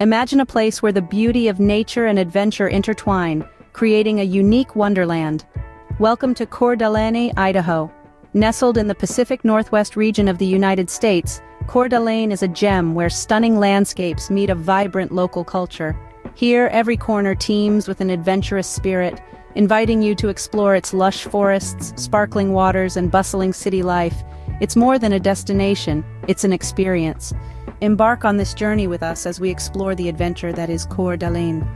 Imagine a place where the beauty of nature and adventure intertwine, creating a unique wonderland. Welcome to Coeur d'Alene, Idaho. Nestled in the Pacific Northwest region of the United States, Coeur d'Alene is a gem where stunning landscapes meet a vibrant local culture. Here, every corner teems with an adventurous spirit, inviting you to explore its lush forests, sparkling waters, and bustling city life. It's more than a destination, it's an experience. Embark on this journey with us as we explore the adventure that is Coeur d'Alene.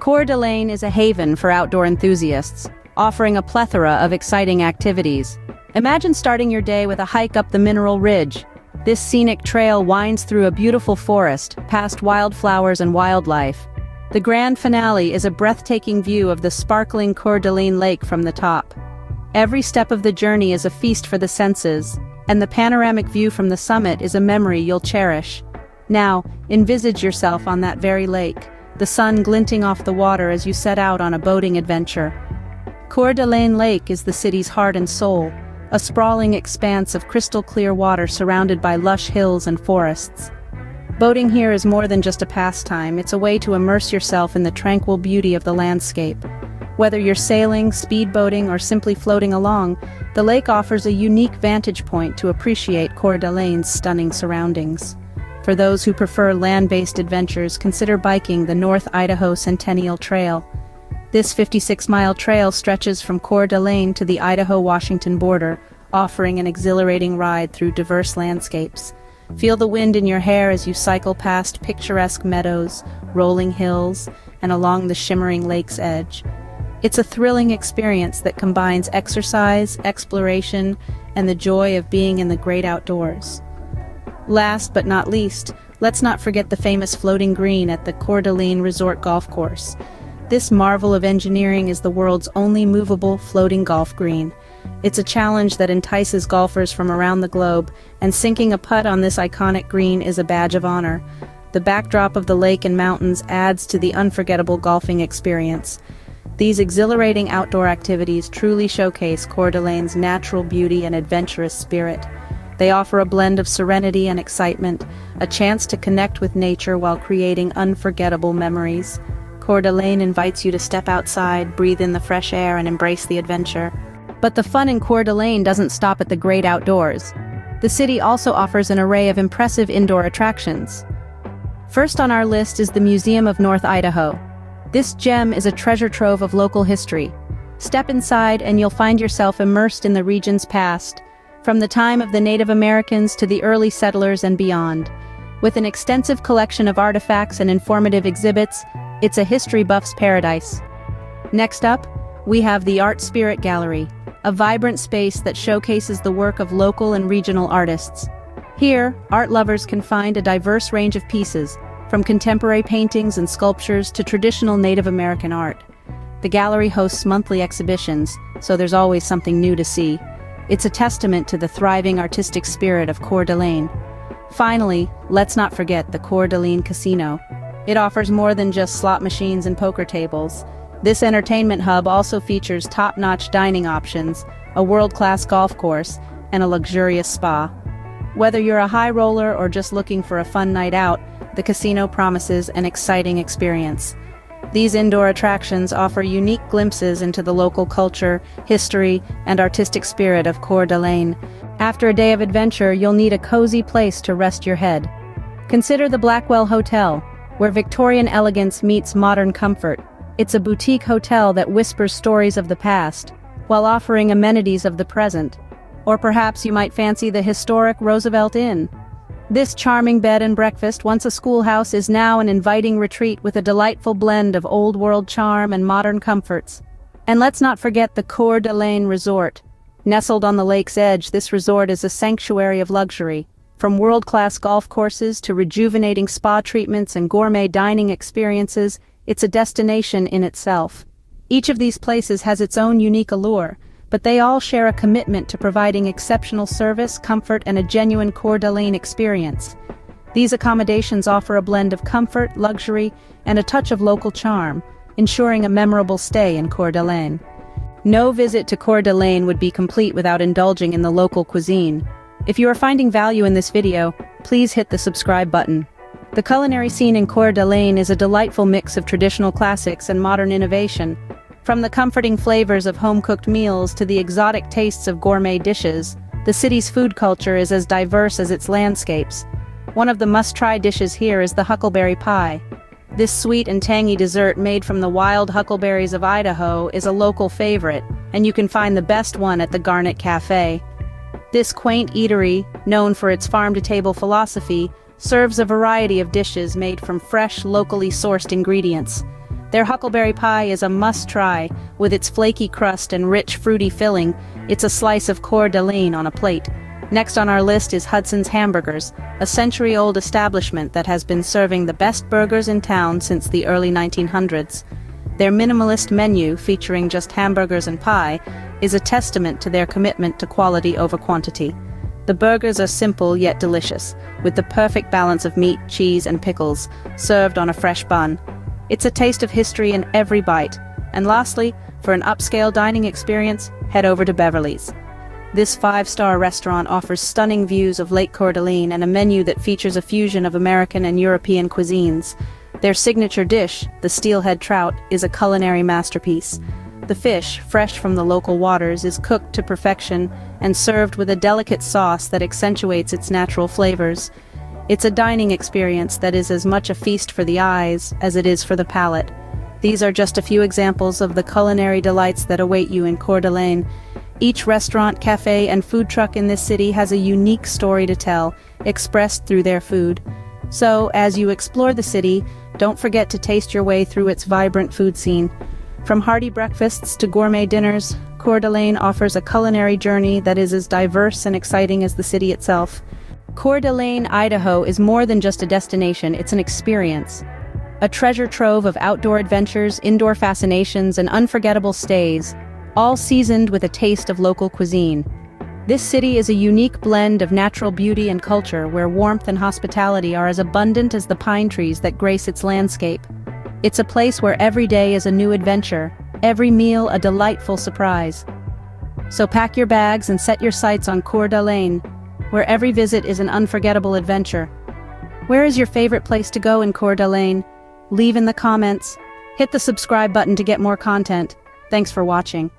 Coeur d'Alene is a haven for outdoor enthusiasts, offering a plethora of exciting activities. Imagine starting your day with a hike up the Mineral Ridge. This scenic trail winds through a beautiful forest, past wildflowers and wildlife. The grand finale is a breathtaking view of the sparkling Coeur d'Alene Lake from the top. Every step of the journey is a feast for the senses, and the panoramic view from the summit is a memory you'll cherish. Now, envisage yourself on that very lake, the sun glinting off the water as you set out on a boating adventure. Coeur d'Alene Lake is the city's heart and soul, a sprawling expanse of crystal clear water surrounded by lush hills and forests. Boating here is more than just a pastime, it's a way to immerse yourself in the tranquil beauty of the landscape. Whether you're sailing, speedboating, or simply floating along, the lake offers a unique vantage point to appreciate Coeur d'Alene's stunning surroundings. For those who prefer land-based adventures, consider biking the North Idaho Centennial Trail. This 56-mile trail stretches from Coeur d'Alene to the Idaho-Washington border, offering an exhilarating ride through diverse landscapes. Feel the wind in your hair as you cycle past picturesque meadows, rolling hills, and along the shimmering lake's edge. It's a thrilling experience that combines exercise, exploration, and the joy of being in the great outdoors. Last but not least, let's not forget the famous floating green at the Coeur d'Alene Resort Golf Course. This marvel of engineering is the world's only movable floating golf green. It's a challenge that entices golfers from around the globe, and sinking a putt on this iconic green is a badge of honor. The backdrop of the lake and mountains adds to the unforgettable golfing experience. These exhilarating outdoor activities truly showcase Coeur d'Alene's natural beauty and adventurous spirit. They offer a blend of serenity and excitement, a chance to connect with nature while creating unforgettable memories. Coeur d'Alene invites you to step outside, breathe in the fresh air, and embrace the adventure. But the fun in Coeur d'Alene doesn't stop at the great outdoors. The city also offers an array of impressive indoor attractions. First on our list is the Museum of North Idaho. This gem is a treasure trove of local history. Step inside and you'll find yourself immersed in the region's past, from the time of the Native Americans to the early settlers and beyond. With an extensive collection of artifacts and informative exhibits, it's a history buff's paradise. Next up, we have the Art Spirit Gallery, a vibrant space that showcases the work of local and regional artists. Here, art lovers can find a diverse range of pieces, from contemporary paintings and sculptures to traditional Native American art. The gallery hosts monthly exhibitions, so there's always something new to see. It's a testament to the thriving artistic spirit of Coeur d'Alene. Finally, let's not forget the Coeur d'Alene Casino. It offers more than just slot machines and poker tables. This entertainment hub also features top-notch dining options, a world-class golf course, and a luxurious spa. Whether you're a high roller or just looking for a fun night out, the casino promises an exciting experience. These indoor attractions offer unique glimpses into the local culture, history, and artistic spirit of Coeur d'Alene. After a day of adventure, you'll need a cozy place to rest your head. Consider the Blackwell Hotel, where Victorian elegance meets modern comfort. It's a boutique hotel that whispers stories of the past, while offering amenities of the present. Or perhaps you might fancy the historic Roosevelt Inn, this charming bed and breakfast, once a schoolhouse, is now an inviting retreat with a delightful blend of old-world charm and modern comforts. And let's not forget the Coeur d'Alene Resort. Nestled on the lake's edge, this resort is a sanctuary of luxury. From world-class golf courses to rejuvenating spa treatments and gourmet dining experiences, it's a destination in itself. Each of these places has its own unique allure, but they all share a commitment to providing exceptional service, comfort, and a genuine Coeur d'Alene experience. These accommodations offer a blend of comfort, luxury, and a touch of local charm, ensuring a memorable stay in Coeur d'Alene. No visit to Coeur d'Alene would be complete without indulging in the local cuisine. If you are finding value in this video, please hit the subscribe button. The culinary scene in Coeur d'Alene is a delightful mix of traditional classics and modern innovation. From the comforting flavors of home-cooked meals to the exotic tastes of gourmet dishes, the city's food culture is as diverse as its landscapes. One of the must-try dishes here is the huckleberry pie. This sweet and tangy dessert made from the wild huckleberries of Idaho is a local favorite, and you can find the best one at the Garnet Cafe. This quaint eatery, known for its farm-to-table philosophy, serves a variety of dishes made from fresh, locally sourced ingredients. Their huckleberry pie is a must-try, with its flaky crust and rich, fruity filling. It's a slice of Coeur d'Alene on a plate. Next on our list is Hudson's Hamburgers, a century-old establishment that has been serving the best burgers in town since the early 1900s. Their minimalist menu, featuring just hamburgers and pie, is a testament to their commitment to quality over quantity. The burgers are simple yet delicious, with the perfect balance of meat, cheese, and pickles, served on a fresh bun. It's a taste of history in every bite. And lastly, for an upscale dining experience, head over to Beverly's. This five-star restaurant offers stunning views of Lake Coeur d'Alene and a menu that features a fusion of American and European cuisines. Their signature dish, the steelhead trout, is a culinary masterpiece. The fish, fresh from the local waters, is cooked to perfection and served with a delicate sauce that accentuates its natural flavors. It's a dining experience that is as much a feast for the eyes as it is for the palate. These are just a few examples of the culinary delights that await you in Coeur d'Alene. Each restaurant, cafe, and food truck in this city has a unique story to tell, expressed through their food. So, as you explore the city, don't forget to taste your way through its vibrant food scene. From hearty breakfasts to gourmet dinners, Coeur d'Alene offers a culinary journey that is as diverse and exciting as the city itself. Coeur d'Alene, Idaho is more than just a destination, it's an experience. A treasure trove of outdoor adventures, indoor fascinations, and unforgettable stays, all seasoned with a taste of local cuisine. This city is a unique blend of natural beauty and culture where warmth and hospitality are as abundant as the pine trees that grace its landscape. It's a place where every day is a new adventure, every meal a delightful surprise. So pack your bags and set your sights on Coeur d'Alene, where every visit is an unforgettable adventure. Where is your favorite place to go in Coeur d'Alene? Leave in the comments. Hit the subscribe button to get more content. Thanks for watching.